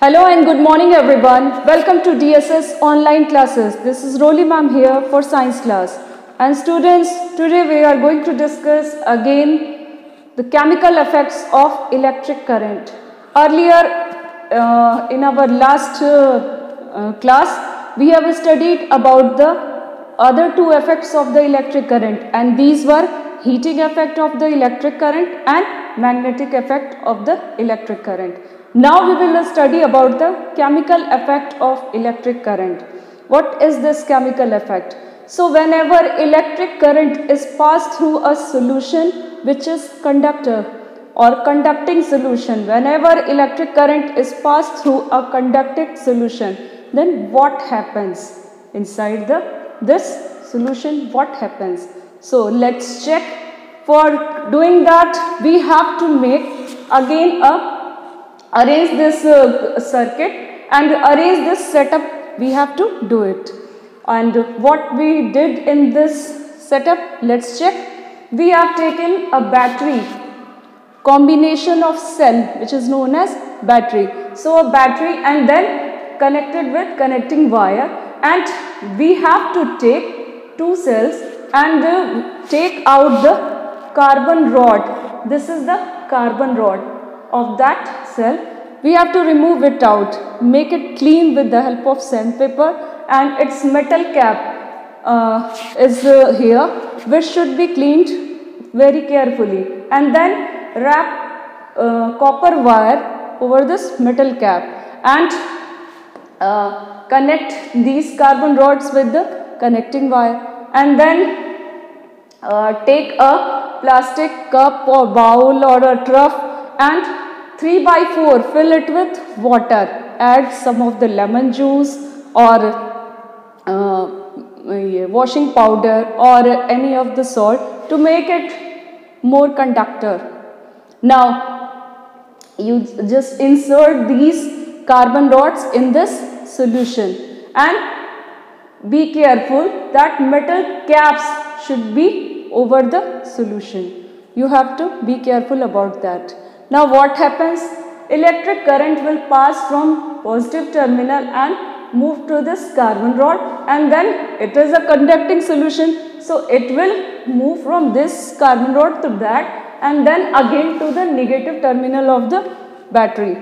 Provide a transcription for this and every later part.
Hello and good morning everyone. Welcome to DSS online classes. This is Roli ma'am here for science class. And students, today we are going to discuss again the chemical effects of electric current. Earlier uh, in our last uh, uh, class, we have studied about the other two effects of the electric current and these were heating effect of the electric current and magnetic effect of the electric current. Now we will study about the chemical effect of electric current. What is this chemical effect? So whenever electric current is passed through a solution which is conductor or conducting solution, whenever electric current is passed through a conducting solution, then what happens inside the this solution? What happens? So let's check. For doing that, we have to make again a arrange this uh, circuit and arrange this setup. We have to do it. And what we did in this setup let's check. We have taken a battery combination of cell which is known as battery. So a battery and then connected with connecting wire. And we have to take two cells and uh, take out the carbon rod. This is the carbon rod of that cell we have to remove it out make it clean with the help of sandpaper and its metal cap uh, is uh, here which should be cleaned very carefully. And then wrap uh, copper wire over this metal cap and uh, connect these carbon rods with the connecting wire. And then uh, take a plastic cup or bowl or a trough and 3 by 4 fill it with water. Add some of the lemon juice or uh, washing powder or any of the salt to make it more conductor. Now you just insert these carbon rods in this solution. And be careful that metal caps should be over the solution. You have to be careful about that now what happens? Electric current will pass from positive terminal and move to this carbon rod and then it is a conducting solution. So it will move from this carbon rod to that and then again to the negative terminal of the battery.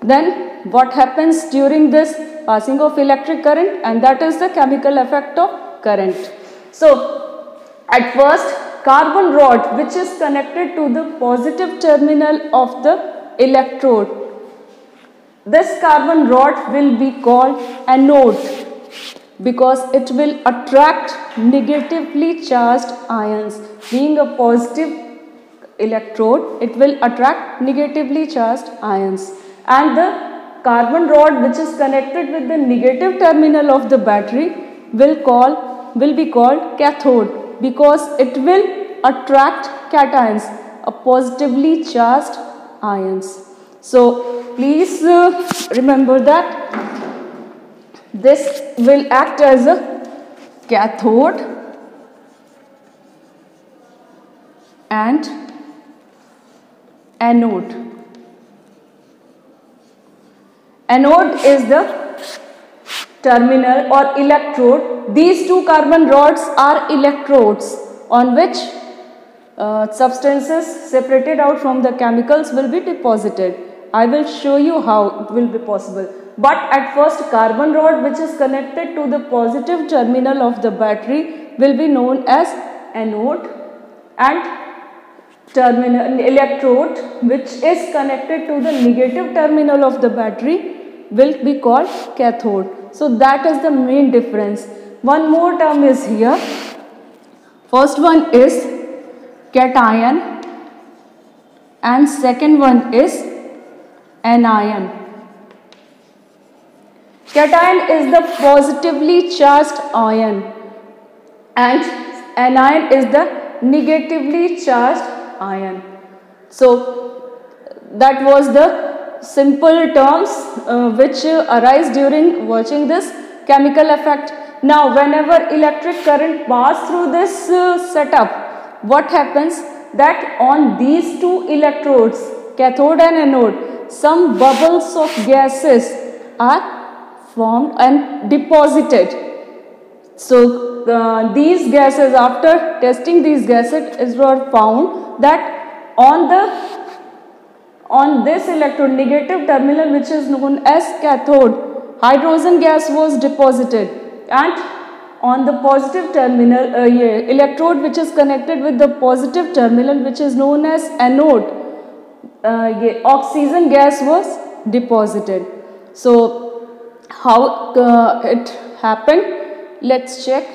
Then what happens during this passing of electric current and that is the chemical effect of current. So at first carbon rod which is connected to the positive terminal of the electrode. This carbon rod will be called anode because it will attract negatively charged ions. Being a positive electrode, it will attract negatively charged ions. And the carbon rod which is connected with the negative terminal of the battery will call will be called cathode because it will attract cations, a positively charged ions. So please uh, remember that this will act as a cathode and anode. Anode is the terminal or electrode. These two carbon rods are electrodes on which uh, substances separated out from the chemicals will be deposited. I will show you how it will be possible. But at first carbon rod which is connected to the positive terminal of the battery will be known as anode and terminal electrode which is connected to the negative terminal of the battery will be called cathode. So that is the main difference. One more term is here. First one is cation and second one is anion. Cation is the positively charged ion and anion is the negatively charged ion. So that was the simple terms uh, which uh, arise during watching this chemical effect. Now whenever electric current pass through this uh, setup what happens that on these two electrodes cathode and anode some bubbles of gases are formed and deposited. So uh, these gases after testing these gases it was found that on the on this electrode negative terminal which is known as cathode hydrogen gas was deposited and on the positive terminal uh, electrode which is connected with the positive terminal which is known as anode uh, oxygen gas was deposited. So how uh, it happened? Let's check.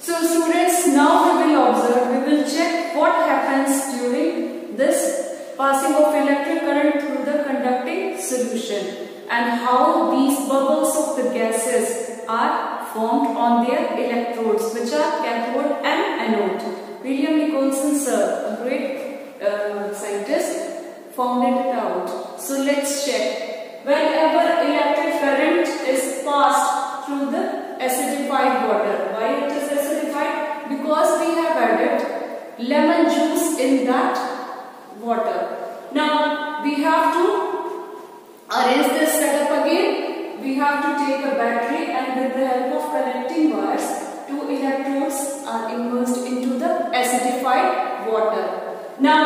So students now we will observe we will check what happens during this passing of electric current conducting solution and how these bubbles of the gases are formed on their electrodes which are cathode and anode. William Nicholson sir, a great uh, scientist, found it out. So let's check. Whenever electric current is passed through the acidified water. Why it is acidified? Because we have added lemon juice in that water. Now we have to arrange this setup to take a battery and with the help of connecting wires, two electrodes are immersed into the acidified water. Now,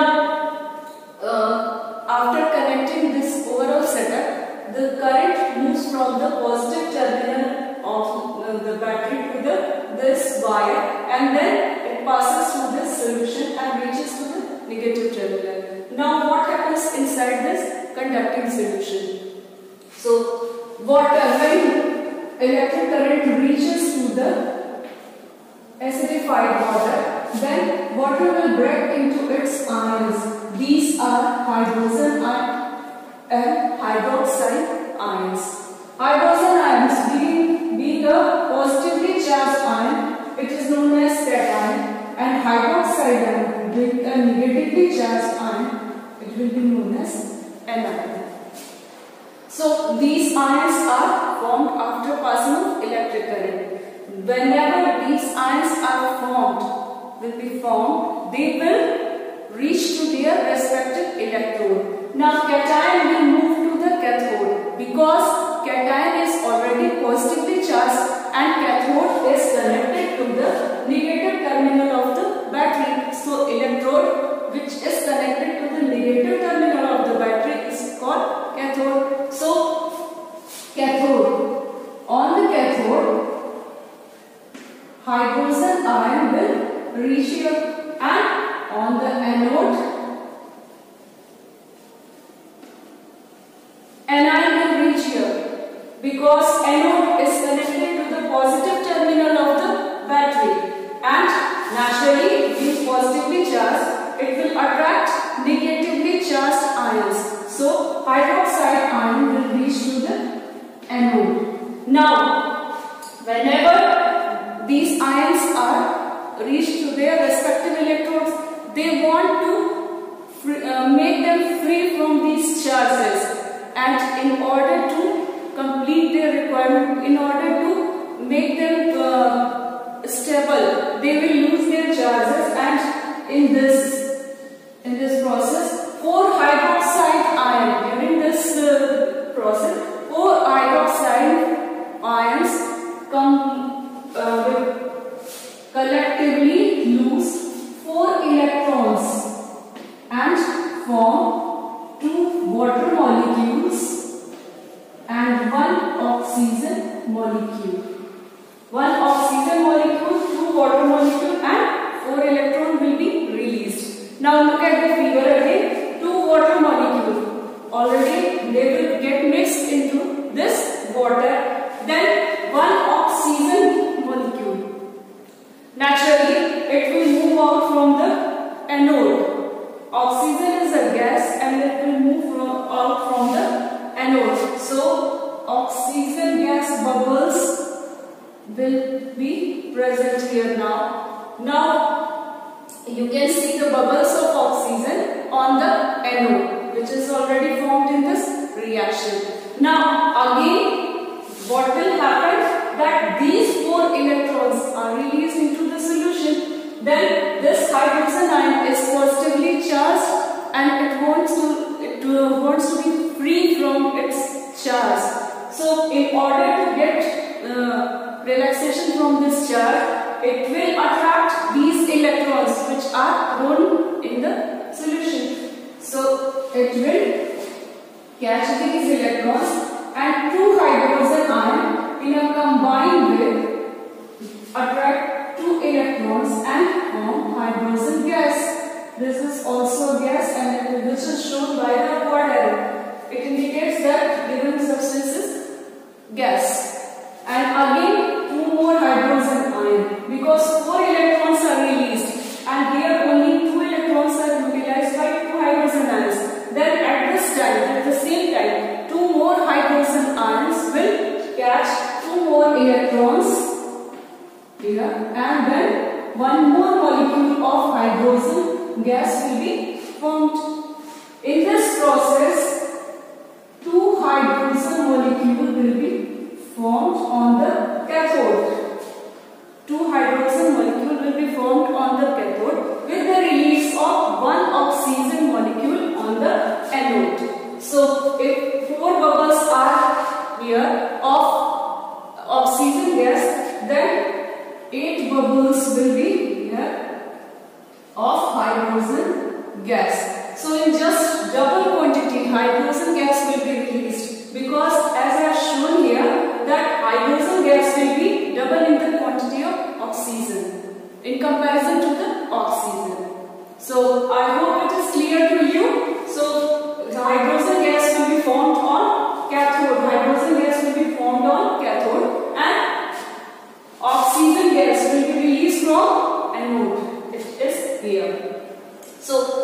uh, after connecting this overall setup, the current moves from the positive terminal of the battery to the this wire and then it passes through this solution and reaches to the negative terminal. Now what happens inside this conducting solution? So water when electric current reaches to the acidified water then water will break into its ions. These are hydrogen ion and hydroxide ions. Hydrogen ions being, being a positively charged ion, it is known as cation and hydroxide ion being a negatively charged ion, it will be known as anion. So these ions are formed after passing of electric current. Whenever these ions are formed, will be formed, they will reach to their respective electrode. Now because anode is connected to the positive terminal of the battery and naturally being positively charged it will attract negatively charged ions. So hydroxide ion will reach to the anode. Now whenever these ions are reached to their respective electrodes they want to free, uh, make them free from these charges and in order to complete their requirement in order to make them uh, stable. They will lose their charges and in this in this process four hydroxide ion during this uh, process four hydroxide ions come uh, will collectively lose four electrons and form two water molecules Oxygen is a gas and it will move from, out from the anode. So oxygen gas bubbles will be present here now. Now you can see the bubbles of oxygen on the anode which is already formed in this reaction. Now again what will happen that these four electrons are released into the solution then this hydrogen it which is shown by gas. So, in just double quantity, hydrogen gas will be released because as I have shown here that hydrogen gas will be double in the quantity of oxygen in comparison to the oxygen. So, I hope it is clear to you. So, the hydrogen gas will be formed on cathode. Hydrogen gas will be formed on cathode and oxygen gas will be released from anode. It is here. So,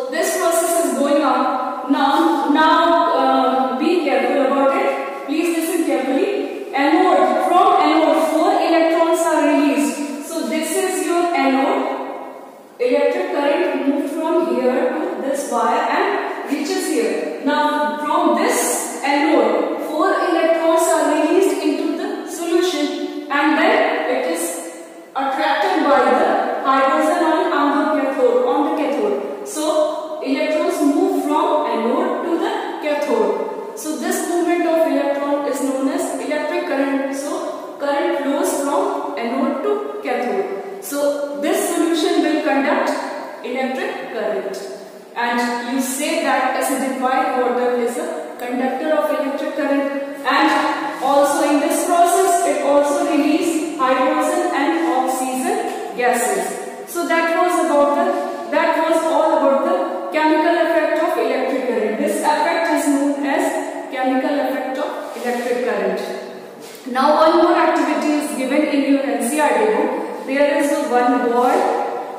a boy,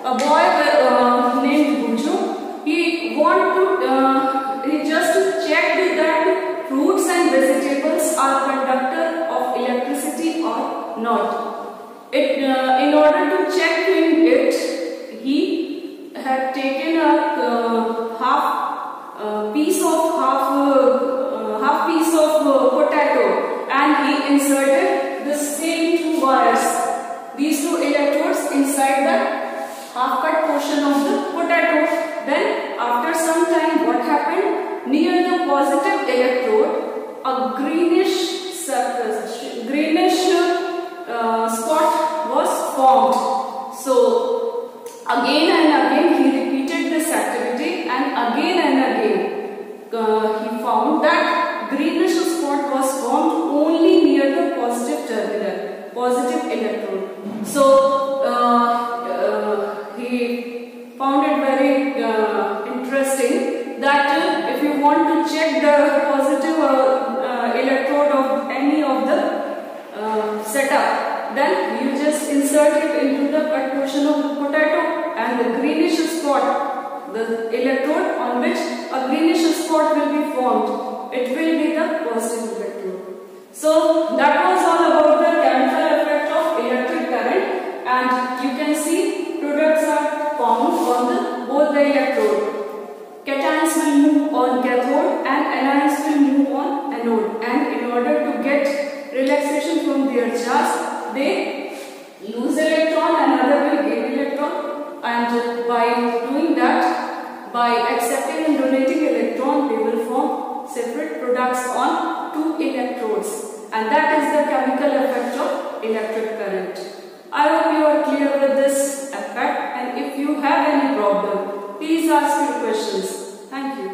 a boy uh, named Boojho. He want to, uh, he just checked that fruits and vegetables are conductor of electricity or not. It, uh, in order to check in it, he had taken a uh, half uh, piece of half uh, half piece of uh, potato and he inserted the same two wires, these two electrodes inside the half cut portion of the potato. Then after some time what happened? Near the positive electrode, a greenish surface, greenish uh, spot was formed. So again and setup, then you just insert it into the cut portion of the potato and the greenish spot, the electrode on which a greenish spot will be formed, it will be the positive electrode. So that was all about the chemical effect of electric current and you can see products are formed on the both the electrode. Cations will move on cathode and anions will move on anode and in order to get relaxation from their charge. They lose electron, another will gain electron and by doing that, by accepting and donating electron, they will form separate products on two electrodes and that is the chemical effect of electric current. I hope you are clear with this effect and if you have any problem, please ask me questions. Thank you.